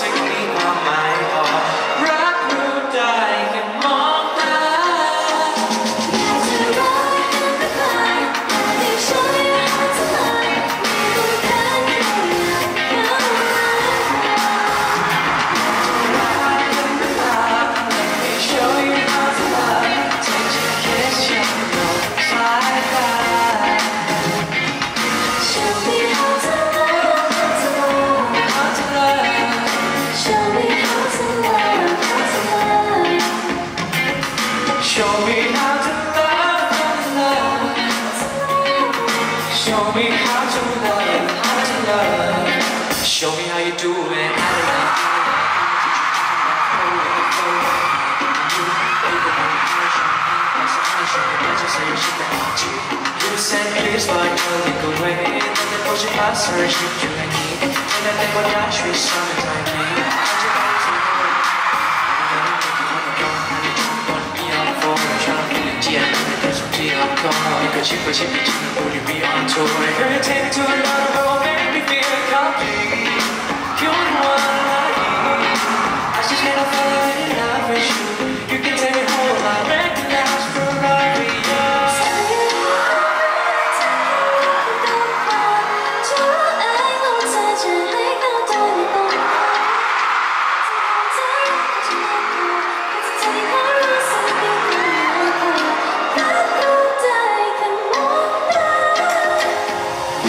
Take me by my mind. Show me how to love, love. Show me how to love, how to love. Show me how you do it. You send tears but you look away Then the ocean passes you and me And I think what I should summertime me cheap for cheap beach. Would you be on tour? Girl, take me to another world, make me feel complete. You're the one.